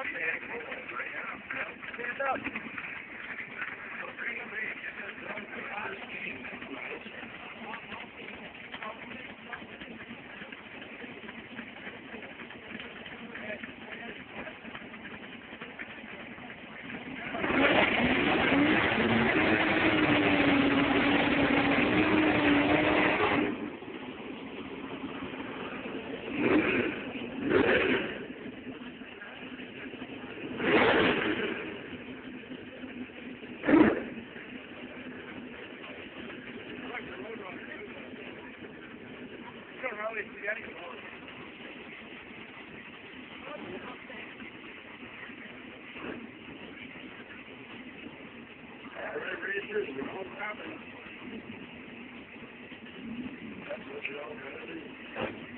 Okay. That's what you're all good.